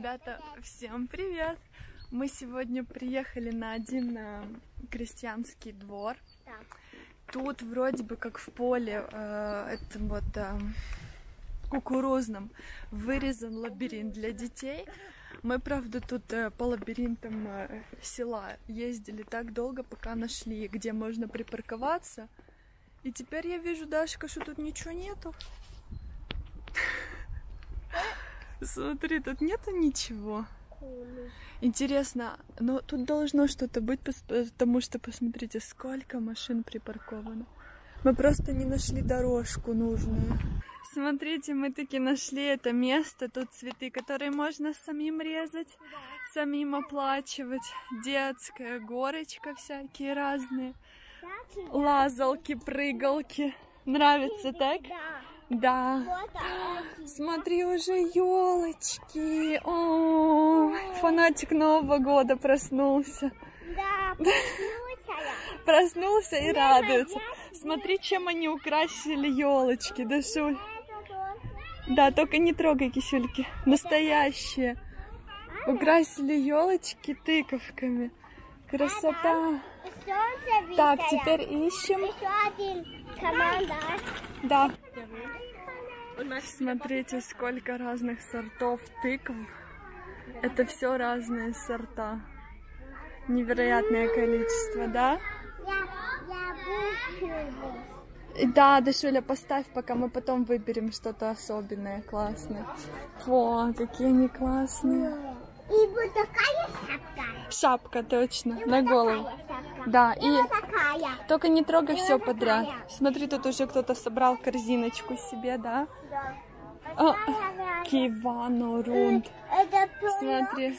Ребята, всем привет! Мы сегодня приехали на один э, крестьянский двор. Да. Тут вроде бы как в поле, э, этом вот э, кукурузном, вырезан лабиринт для детей. Мы, правда, тут э, по лабиринтам э, села ездили так долго, пока нашли, где можно припарковаться. И теперь я вижу, Дашка, что тут ничего нету. Смотри, тут нету ничего. Интересно, но тут должно что-то быть, потому что посмотрите, сколько машин припарковано. Мы просто не нашли дорожку нужную. Смотрите, мы таки нашли это место, тут цветы, которые можно самим резать, самим оплачивать. Детская горочка всякие разные. Лазалки, прыгалки. Нравится, так? Да. Да. Смотри, уже елочки. О, фанатик Нового года проснулся. Да. Проснулся и радуется. Смотри, чем они украсили елочки, Дашуль. Да, только не трогай кисюльки. Настоящие. Украсили елочки тыковками. Красота. Видно. Так, теперь ищем. Еще один команда. Да. Смотрите, сколько разных сортов тыкв. Это все разные сорта. Невероятное количество, да? Да, Дашуля, поставь, пока мы потом выберем что-то особенное, классное. О, какие они классные. И вот такая шапка. Шапка, точно, И на вот голову. такая. Да, И и вот такая. только не трогай И все вот подряд. такая. Смотри, тут уже кто-то собрал корзиночку себе, да? Да. А. Кивано рунд. Смотри.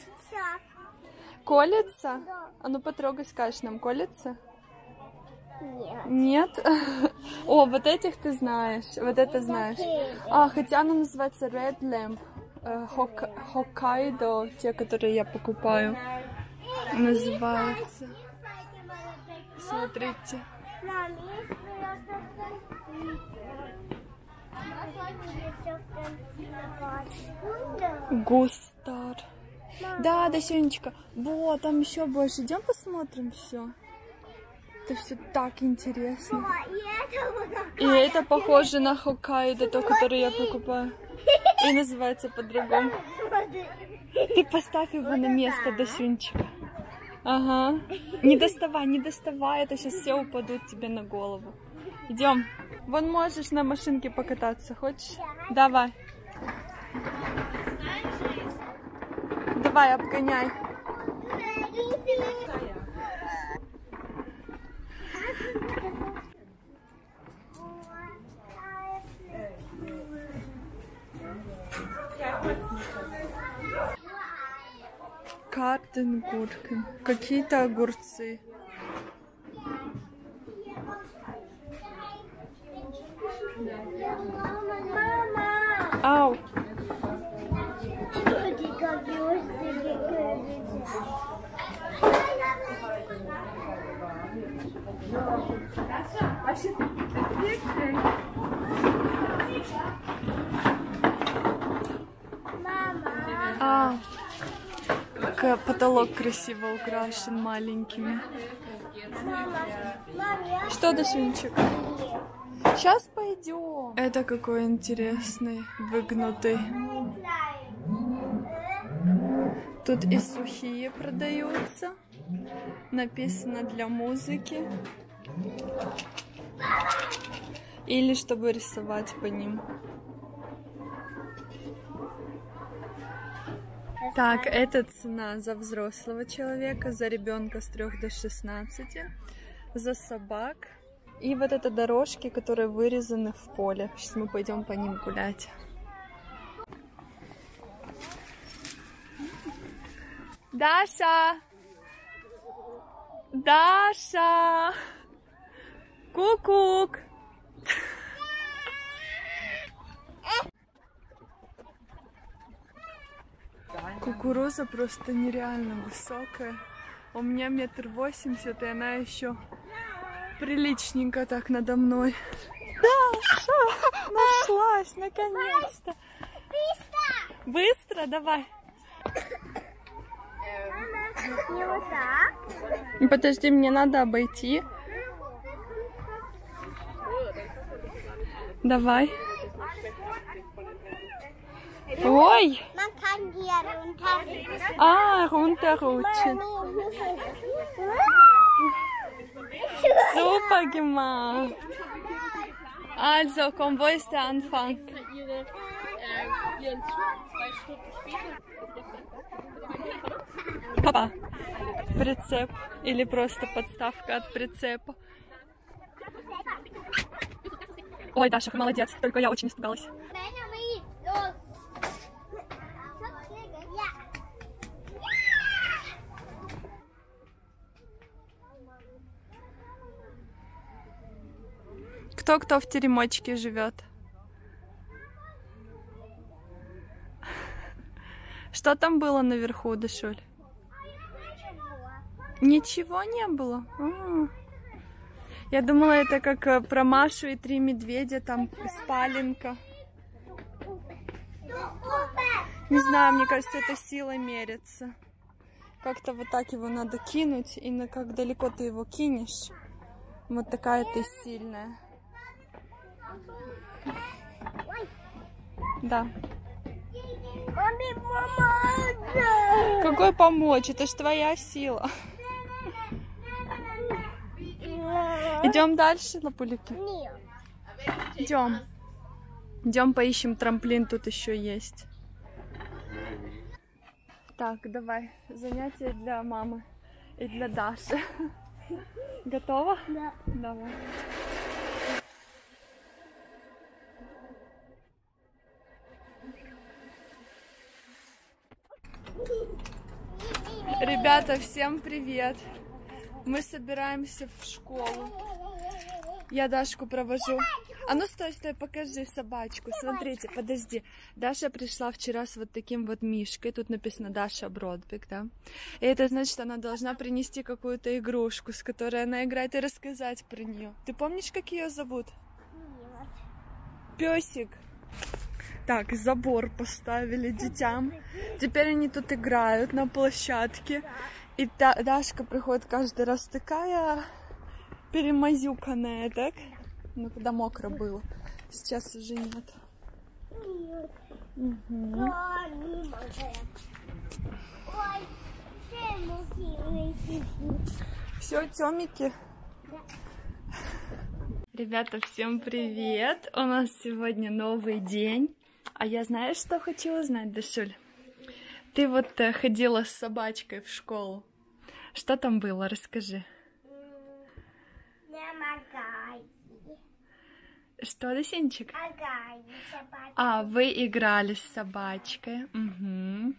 Колется? Да. А ну потрогай, скажешь нам, колется? Нет. Нет? О, вот этих ты знаешь, вот это знаешь. А, хотя она называется Red Lamp. Э, Хок- Хоккайдо, те, которые я покупаю, называются. Смотрите. Густар. Да, да, Сенечка. Вот, там еще больше. Идем посмотрим все. Это все так интересно. И это похоже на Хоккайдо, то, которое я покупаю. И называется по-другому. Ты поставь его на место, Дасюнчика. Ага. Не доставай, не доставай, это сейчас все упадут тебе на голову. Идем. Вон можешь на машинке покататься, хочешь? Давай. Давай, обгоняй. Картенгуркен. Какие-то огурцы. Ау. Люди как Мама! А, как потолок красиво украшен маленькими. Что, Дашунчик? Сейчас пойдем. Это какой интересный, выгнутый. Тут и сухие продаются. Написано для музыки. Или чтобы рисовать по ним. Так, это цена за взрослого человека, за ребенка с 3 до 16, за собак. И вот это дорожки, которые вырезаны в поле. Сейчас мы пойдем по ним гулять. Даша! Даша! Кукук! Кукуруза просто нереально высокая. У меня метр восемьдесят, и она еще приличненько так надо мной. Даша! Нашлась, наконец-то! Быстро, давай! Не вот так. Подожди, мне надо обойти. Давай. Ой! Man kann hier runter. А, runterrutschen. Super gemacht. Also, komm, wo ist der Anfang? äh. Папа. Прицеп. Или просто подставка от прицепа. Ой, Даша, молодец. Только я очень испугалась. Кто-кто в теремочке живет? Что там было наверху, Дашуль? Ничего не было. А. Я думала, это как э, про Машу и три медведя, там спаленка. Не знаю, мне кажется, это сила мерится. Как-то вот так его надо кинуть, и на как далеко ты его кинешь, вот такая ты сильная. Да. Маме. Какой помочь? Это ж твоя сила. Идем дальше, лапулики. Нет. Идем. Идем поищем трамплин, тут еще есть. Так, давай. Занятие для мамы и для Даши. Готова? Да. Давай. Ребята, всем привет! Мы собираемся в школу. Я Дашку провожу. А ну стой, стой, покажи собачку. Смотрите, подожди. Даша пришла вчера с вот таким вот мишкой. Тут написано Даша Бродбек, да? И это значит, она должна принести какую-то игрушку, с которой она играет, и рассказать про нее. Ты помнишь, как ее зовут? Нет. Песик. Так, забор поставили детям. Теперь они тут играют на площадке. И та- Дашка приходит каждый раз такая перемазюканная, так? Ну, когда мокро было. Сейчас уже нет. Ой, все Тёмики. Ребята, всем привет! У нас сегодня новый день. А я знаешь, что хочу узнать, Дашуль? Ты вот э, ходила с собачкой в школу. Что там было? Расскажи. Что, собака. А, вы играли с собачкой. Мгм.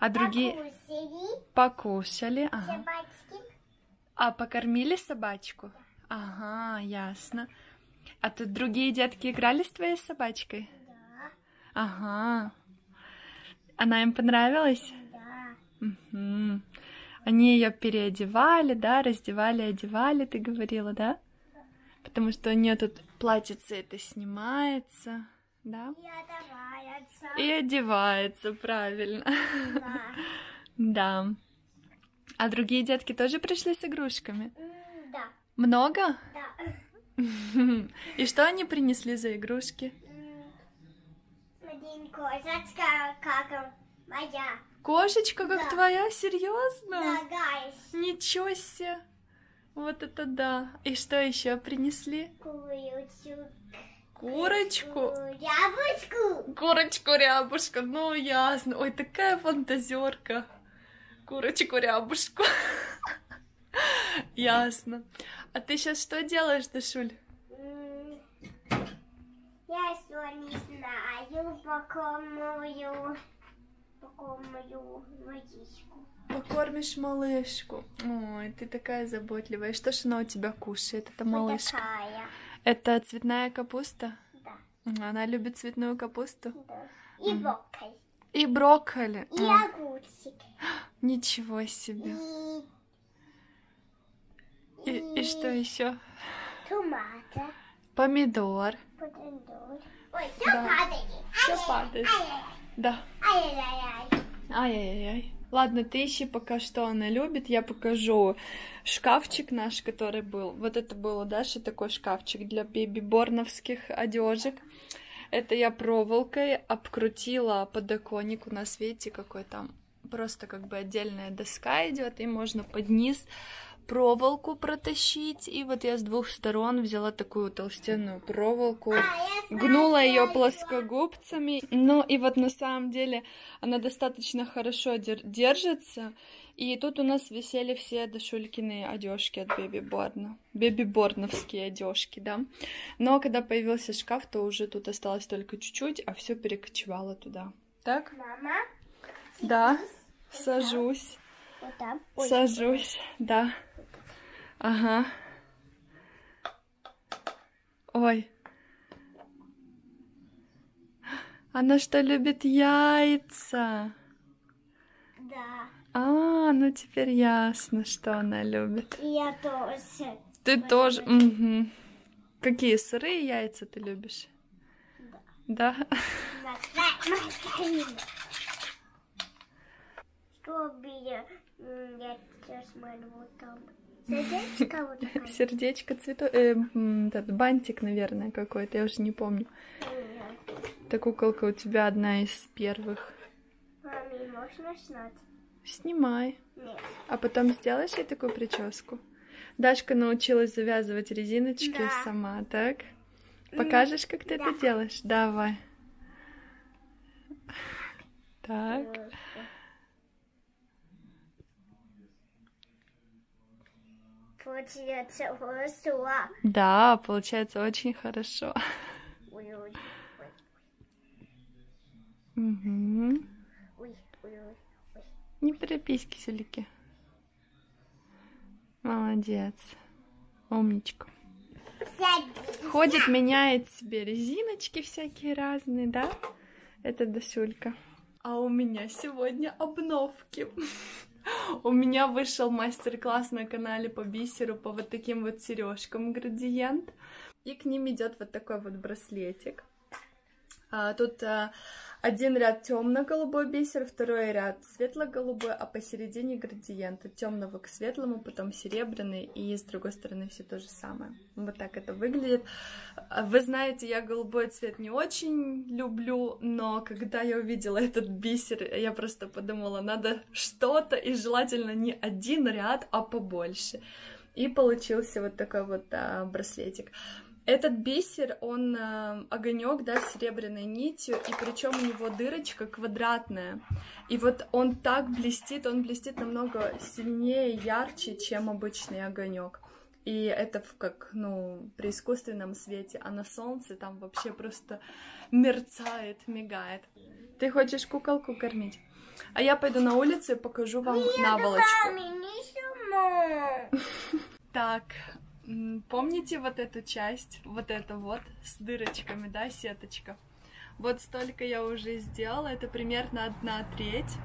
А другие Покусили покушали. Ага. собачки. А покормили собачку? Ага, ясно. А тут другие детки играли с твоей собачкой? Да, Ага. Она им понравилась? да. Мгм. Они ее переодевали, да, раздевали, одевали, ты говорила, да? Потому что у нее тут платьице это снимается, да? Я давай отца. И одевается, правильно. Да. Да. А другие детки тоже пришли с игрушками? Да, Много? да. И что они принесли за игрушки? Один козачка, как моя. Кошечка, как Да. твоя? Серьезно? Ногая. Ничего себе! Вот это да! И что еще принесли? Курицу. Курочку? Яблочку. Курочку рябушку, ну ясно. Ой, такая фантазерка. Курочку рябушку. Ясно. А ты сейчас что делаешь, Дашуль? Я что не знаю, покормую, покормую водичку. Покормишь малышку. Ой, ты такая заботливая. Что ж она у тебя кушает, эта малышка? Вот такая. Это цветная капуста? Да, Она любит цветную капусту. да. И брокколи. И брокколи. И М, огурчик. Ничего себе. И, И, и что еще? томаты. Помидор. Ой, все Да. падает. Все падает. Да. Ай-яй-яй. Ай-яй-яй. Ладно, ты ищи пока что она любит. Я покажу шкафчик наш, который был. Вот это был у Даши такой шкафчик для беби-борновских одежек. Это я проволокой обкрутила подоконник. У нас, видите, какой там просто как бы отдельная доска идет, и можно под низ проволоку протащить. И вот я с двух сторон взяла такую толстенную проволоку, гнула ее плоскогубцами. Ну и вот на самом деле она достаточно хорошо держится. И тут у нас висели все Дашулькины одежки от Беби Борна. Беби Борновские одежки, да. Но когда появился шкаф, то уже тут осталось только чуть-чуть, а все перекочевало туда. Так? Мама? Да. Сажусь. Вот там. Сажусь, да. Ага. Ой. Она что, любит яйца? Да. А, ну теперь ясно, что она любит. Я тоже. Ты тоже. Мгм. Какие сырые яйца ты любишь? Да. Машина. Чтобы я, я сейчас смотрю там. Сердечко вот. Сердечко цветок. э, этот бантик, наверное, какой-то. Я уже не помню. Эта куколка у тебя одна из первых. Маме, можно снять? Снимай. Нет. А потом сделаешь ей такую прическу? Дашка научилась завязывать резиночки Да. сама, так? Покажешь, как ты это да. делаешь? Давай. Так. Получается хорошо. Да, получается очень хорошо. Ой, ой, Угу. ой, ой, ой. Не торопись, кисюльки. Молодец. Умничка. Садись. Ходит, меняет себе резиночки всякие разные, да? Это Дашулька. А у меня сегодня обновки. У меня вышел мастер-класс на канале по бисеру по вот таким вот сережкам градиент. И к ним идет вот такой вот браслетик. А, тут а, один ряд темно-голубой бисер, второй ряд светло-голубой, а посередине градиент от темного к светлому, потом серебряный, и с другой стороны все то же самое. Вот так это выглядит. А, Вы знаете, я голубой цвет не очень люблю, но когда я увидела этот бисер, я просто подумала, надо что-то, и желательно не один ряд, а побольше. И получился вот такой вот а, браслетик. Этот бисер, он э, огонек, да, с серебряной нитью, и причем у него дырочка квадратная. И вот он так блестит, он блестит намного сильнее, ярче, чем обычный огонек. И это в как, ну, при искусственном свете, а на солнце там вообще просто мерцает, мигает. Ты хочешь куколку кормить? А я пойду на улицу и покажу вам наволочку. Не. Так, помните вот эту часть, вот это вот, с дырочками, да, сеточка? Вот столько я уже сделала, это примерно одна треть.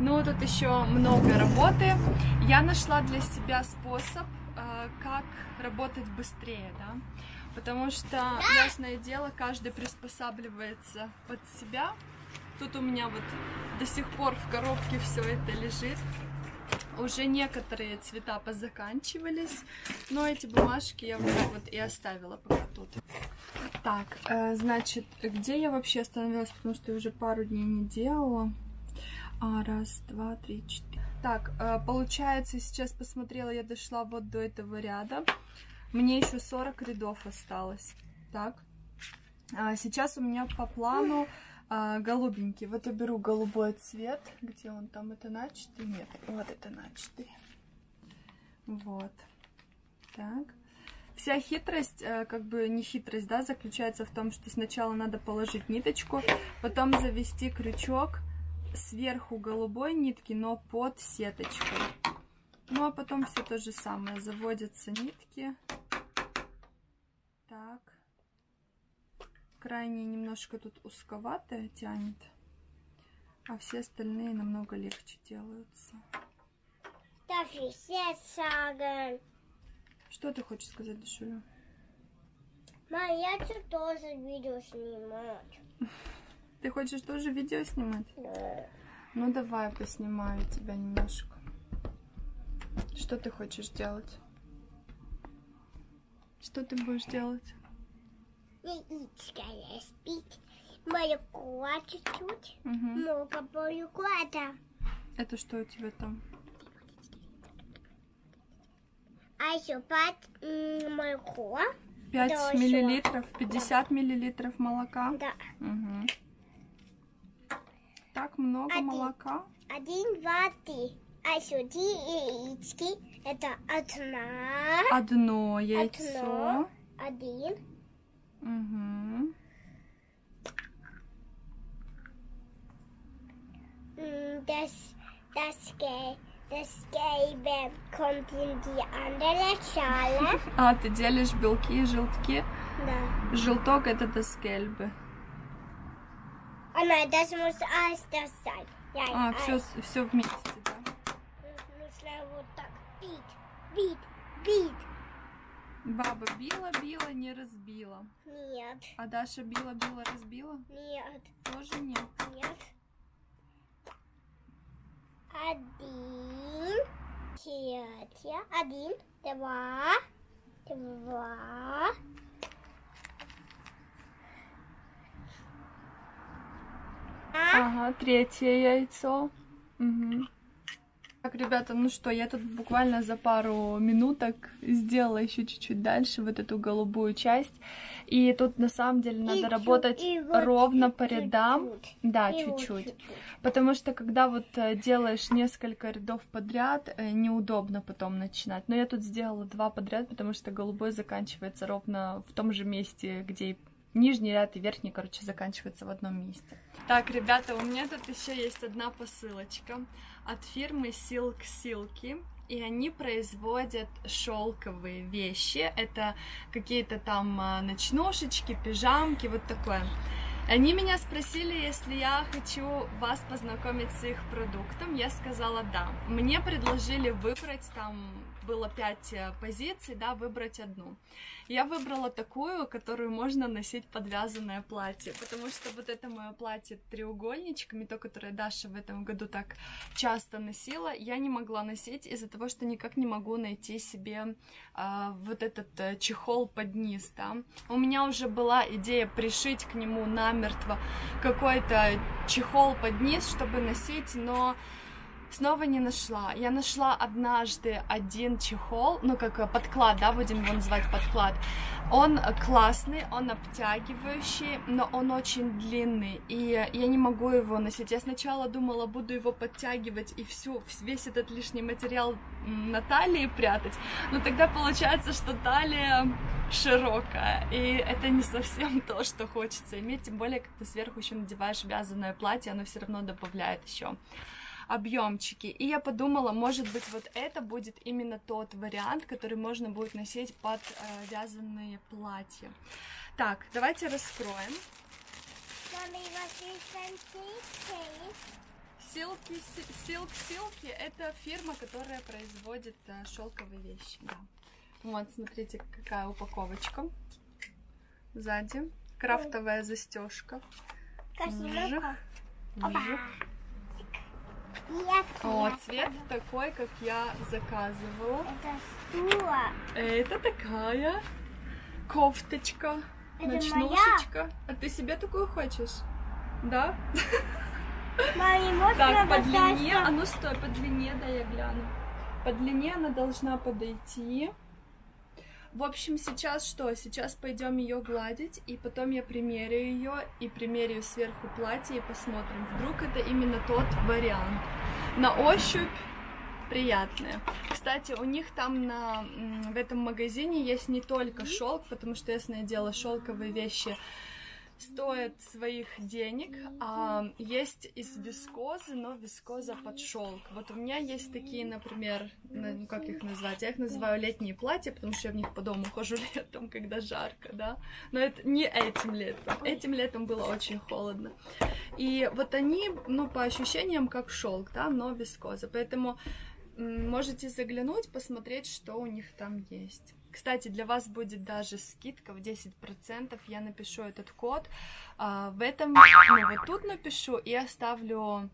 Ну, тут еще много работы. Я нашла для себя способ, э, как работать быстрее, да, потому что, ясное дело, каждый приспосабливается под себя. Тут у меня вот до сих пор в коробке все это лежит. Уже некоторые цвета позаканчивались, но эти бумажки я вот вот и оставила пока тут. Так, э, значит, где я вообще остановилась, потому что я уже пару дней не делала. А, раз, два, три, четыре. Так, э, получается, сейчас посмотрела, я дошла вот до этого ряда. Мне еще 40 рядов осталось. Так, а, сейчас у меня по плану а, голубенький. Вот я беру голубой цвет. Где он там? Это начатый? Нет, вот это начатый. Вот. Так. Вся хитрость, э, как бы не хитрость, да, заключается в том, что сначала надо положить ниточку, потом завести крючок сверху голубой нитки, но под сеточкой. Ну, а потом все то же самое. Заводятся нитки. Так. Крайне немножко тут узковатая тянет, а все остальные намного легче делаются. Что ты хочешь сказать, Дашуля? Мам, я тут тоже видео снимать. Ты хочешь тоже видео снимать? Да. Ну давай поснимаю тебя немножко. Что ты хочешь делать? Что ты будешь делать? Яичко распить. Молоко чуть-чуть. Угу. Много молоко это. Это что у тебя там? А еще под м, молоко. 5 Да, миллилитров, 50 миллилитров молока. Да. Угу. Так много Один. молока. Один, два, три. А еще три яички. Это одна. Одно яйцо. Одно. Один. Угу. Das, das, das Gelbe kommt in die andere Schale. А, ты делишь белки и желтки. Да. Желток это das Gelbe. Oh nein, das muss alles das sein. Ja, А, все, все вместе, да. Das ja вот так. Бит, бит, бит. Баба била, била, не разбила. Нет, А Даша била, била, разбила? нет, Тоже нет. нет. Один. Третья. Один, два, два. Ага, третье яйцо. Мгм. Так, ребята, ну что, я тут буквально за пару минуток сделала еще чуть-чуть дальше вот эту голубую часть. И тут на самом деле надо и работать чуть- и вот ровно по чуть-чуть. рядам. Да, И вот чуть-чуть. чуть-чуть. Потому что когда вот э, делаешь несколько рядов подряд, э, неудобно потом начинать. Но я тут сделала два подряд, потому что голубой заканчивается ровно в том же месте, где и нижний ряд и верхний, короче, заканчивается в одном месте. Так, ребята, у меня тут еще есть одна посылочка от фирмы Silk Silky. И они производят шелковые вещи. Это какие-то там а, ночнушечки, пижамки, вот такое. Они меня спросили, если я хочу вас познакомить с их продуктом. Я сказала да. Мне предложили выбрать, там было пять э, позиций, да, выбрать одну. Я выбрала такую, которую можно носить подвязанное платье, потому что вот это мое платье треугольничками, то, которое Даша в этом году так часто носила, я не могла носить из-за того, что никак не могу найти себе а, вот этот э, чехол под низ, да. У меня уже была идея пришить к нему намертво какой-то чехол под низ, чтобы носить, но снова не нашла. Я нашла однажды один чехол, ну как э, подклад, да, будем его называть подклад. Он э, классный, он обтягивающий, но он очень длинный, и я не могу его носить. Я сначала думала, буду его подтягивать и всю, весь этот лишний материал на талии прятать, но тогда получается, что талия широкая, и это не совсем то, что хочется иметь, тем более, когда сверху еще надеваешь вязаное платье, оно все равно добавляет еще объемчики. И я подумала, может быть, вот это будет именно тот вариант, который можно будет носить под э, вязаные платья. Так, давайте раскроем. Silky, Silk Silky это фирма, которая производит э, шелковые вещи. Да. Вот, смотрите, какая упаковочка. Сзади крафтовая застежка. Красиво. Вжик. Нет, О, цвет такой, как я заказывала. Это стула. Это такая кофточка, Это ночнушечка. А ты себе такую хочешь? Да? Маме, Так, по длине, а ну стой, по длине, да, я гляну. По длине она должна подойти. В общем, сейчас что? Сейчас пойдем ее гладить, и потом я примерю ее и примерю сверху платье и посмотрим. Вдруг это именно тот вариант. На ощупь приятная. Кстати, у них там на, в этом магазине есть не только шелк, потому что, ясное дело, шелковые вещи стоят своих денег, а есть из вискозы, но вискоза под шелк. Вот у меня есть такие, например, на- ну как их назвать? Я их называю летние платья, потому что я в них по дому хожу летом, когда жарко, да. Но это не этим летом. Этим летом было очень холодно. И вот они, ну, по ощущениям, как шелк, да, но вискоза. Поэтому можете заглянуть, посмотреть, что у них там есть. Кстати, для вас будет даже скидка в 10%. Я напишу этот код. а, в этом, ну, вот тут напишу и оставлю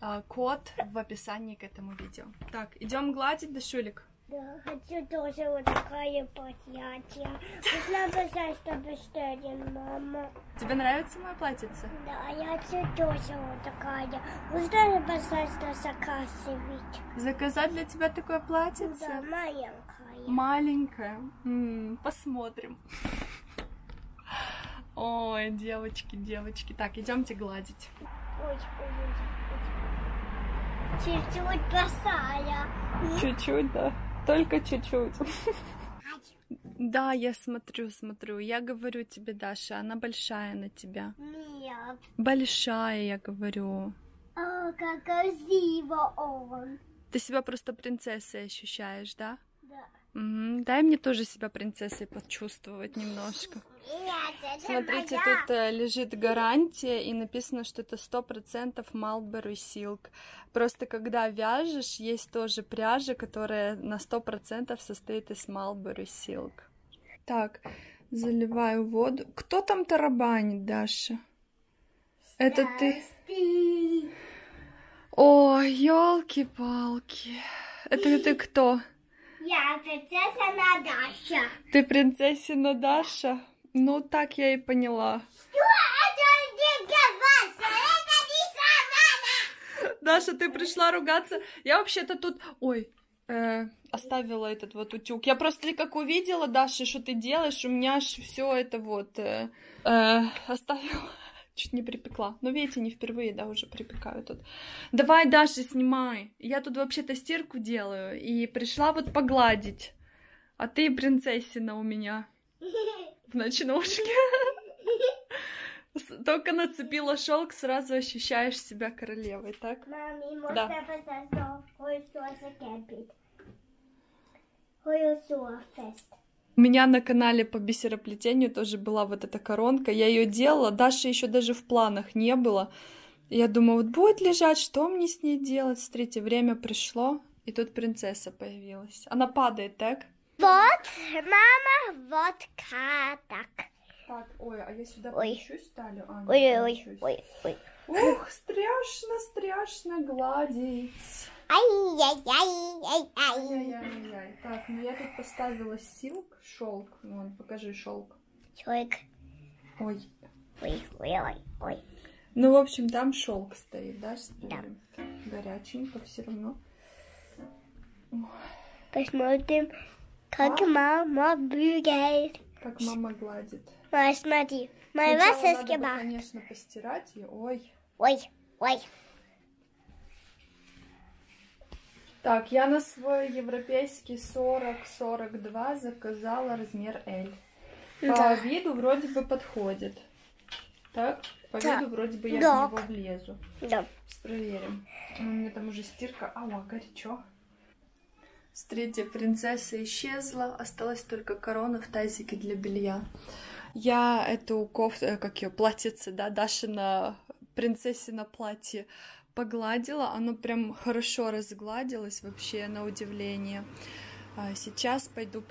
а, код в описании к этому видео. Так, идем гладить, Дашулик. Да, хочу тоже вот такое платье. Можно писать, чтобы что мама. Тебе нравится мое платьице? Да, я хочу тоже вот такая. Можно писать, что заказывать. Заказать для тебя такое платьице? Да, маленькая. М, посмотрим. Ой, девочки, девочки. Так, идемте гладить. Чуть-чуть большая. Чуть-чуть, да. Только чуть-чуть. Да, я смотрю, смотрю. Я говорю тебе, Даша, она большая на тебя. Нет. Большая, я говорю. О, как красиво он. Ты себя просто принцессой ощущаешь, да? Да. Дай мне тоже себя принцессой почувствовать немножко. Смотрите, тут э, лежит гарантия и написано, что это сто процентов Marlboro Silk. Просто когда вяжешь, есть тоже пряжа, которая на сто процентов состоит из Marlboro Silk. Так, заливаю воду. Кто там тарабанит, Даша? Это ты? Ой, елки-палки. Это ты кто? Я принцесса Надаша. Ты принцессина Даша? Ну, так я и поняла. Что это не Это не. Даша, ты пришла ругаться. Я вообще-то тут... Ой, э, оставила этот вот утюг. Я просто как увидела, Даша, что ты делаешь, у меня аж все это вот э, э, оставила. Чуть не припекла. Но видите, не впервые, да, уже припекаю тут. Давай, Даша, снимай. Я тут вообще-то стирку делаю и пришла вот погладить. А ты принцессина у меня в ночнушке. Только нацепила шелк, сразу ощущаешь себя королевой, так? Мами, Да. можно писать, что хуесос кемпит. Хуесос фест. У меня на канале по бисероплетению тоже была вот эта коронка. Я ее делала, Даши еще даже в планах не было. Я думаю, вот будет лежать, что мне с ней делать? Смотрите, время пришло, и тут принцесса появилась. Она падает, так? Вот, мама, вот так. Так, ой, а я сюда Ой. помещусь, стали? А, Ой, ой, помещусь. ой, ой. Ух, страшно, страшно гладить. Ай-яй-яй-яй-яй. Ай-яй-яй-яй. Так, ну я тут поставила силк, шелк. Вон, покажи шелк. Человек. Ой. Ой, ой, ой, ой. Ну, в общем, там шелк стоит, да, смотрим? Горяченько все равно. Посмотрим, как А? мама бегает. Как мама гладит. Ма, смотри, моя вас конечно, постирать ее. Ой. Ой, ой. Так, я на свой европейский 40-42 заказала размер L. По Да. виду вроде бы подходит. Так? По Да. виду вроде бы я Да. в него влезу. Да. Сейчас проверим. Ну, У меня там уже стирка. Ау, горячо. Смотрите, принцесса исчезла. Осталась только корона в тазике для белья. Я эту кофту, э, как ее, платьице, да, Дашина принцессина платье погладила. Оно прям хорошо разгладилось вообще, на удивление. А Сейчас пойду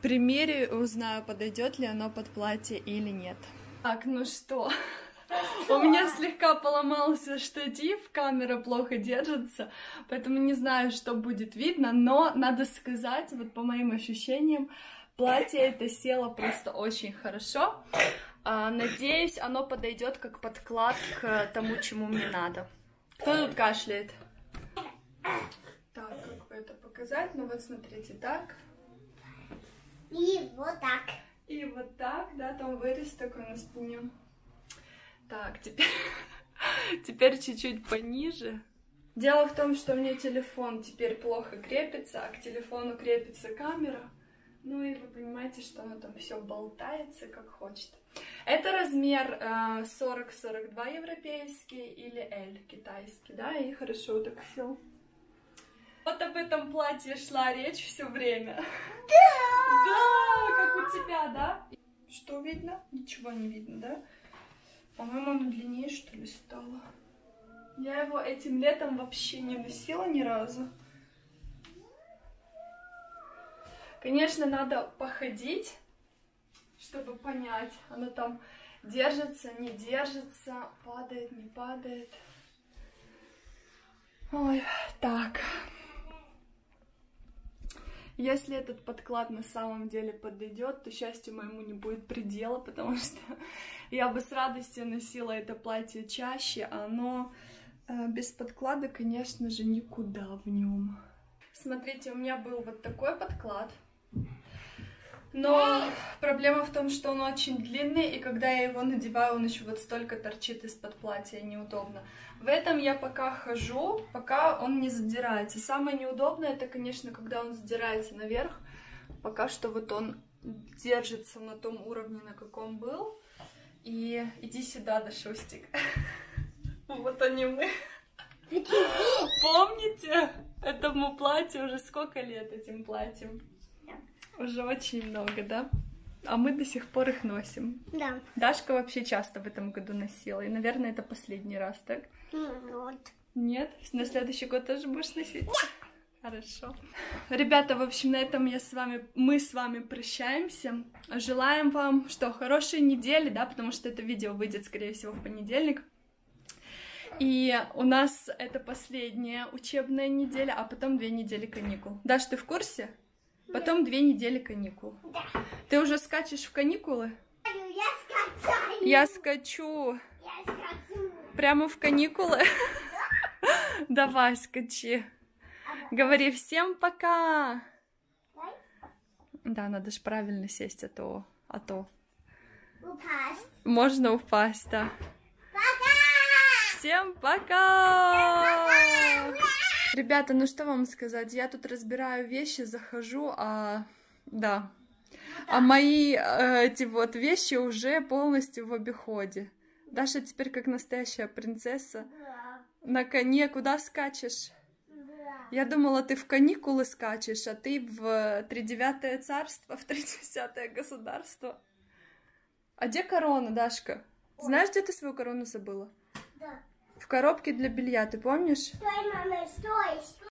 примерю, узнаю, подойдет ли оно под платье или нет. Так, ну что? У меня слегка поломался штатив, камера плохо держится, поэтому не знаю, что будет видно, но надо сказать, вот по моим ощущениям, платье это село просто очень хорошо. А, надеюсь, оно подойдет как подклад к тому, чему мне надо. Кто тут кашляет? Так, как бы это показать? Ну вот смотрите, так. И вот так. И вот так, да, там вырез такой на спине. Так, теперь, теперь чуть-чуть пониже. Дело в том, что мне телефон теперь плохо крепится, а к телефону крепится камера. Ну и вы понимаете, что оно там все болтается, как хочет. Это размер э, 40-42 европейский или L китайский, да, и хорошо так сел. Вот об этом платье шла речь все время. Да, как у тебя, да? Что видно? Ничего не видно, да? По-моему, оно длиннее, что ли, стало. Я его этим летом вообще не носила ни разу. Конечно, надо походить, чтобы понять, оно там держится, не держится, падает, не падает. Ой, так. Если этот подклад на самом деле подойдет, то счастью моему не будет предела, потому что я бы с радостью носила это платье чаще, а оно э, без подклада, конечно же, никуда в нем. Смотрите, у меня был вот такой подклад. Но проблема в том, что он очень длинный, и когда я его надеваю, он еще вот столько торчит из-под платья, неудобно. В этом я пока хожу, пока он не задирается. Самое неудобное, это, конечно, когда он задирается наверх. Пока что вот он держится на том уровне, на каком был. И иди сюда, Дашустик. Вот они мы. Помните? Этому платью уже сколько лет этим платьем? Уже очень много, да? А мы до сих пор их носим. Да. Дашка вообще часто в этом году носила. И, наверное, это последний раз, так? Вот. Нет? На следующий год тоже будешь носить? Хорошо. Ребята, в общем, на этом я с вами, мы с вами прощаемся. Желаем вам, что, хорошей недели, да, потому что это видео выйдет, скорее всего, в понедельник. И у нас это последняя учебная неделя, а потом две недели каникул. Даш, ты в курсе? Потом две недели каникул. Да. Ты уже скачешь в каникулы? Я скачаю. Я скачу Я скачу. прямо в каникулы. Давай, скачи. Говори всем пока. Да, надо же правильно сесть, а то, а то Упасть. можно упасть, да. Пока. Всем пока! Ребята, ну что вам сказать? Я тут разбираю вещи, захожу, а... Да. А мои э, эти вот вещи уже полностью в обиходе. Даша теперь как настоящая принцесса. На коне куда скачешь? Да. Я думала, ты в каникулы скачешь, а ты в тридевятое царство, в тридцатое государство. А где корона, Дашка? Знаешь, где ты свою корону забыла? Да. В коробке для белья, ты помнишь? Стой, мама, стой.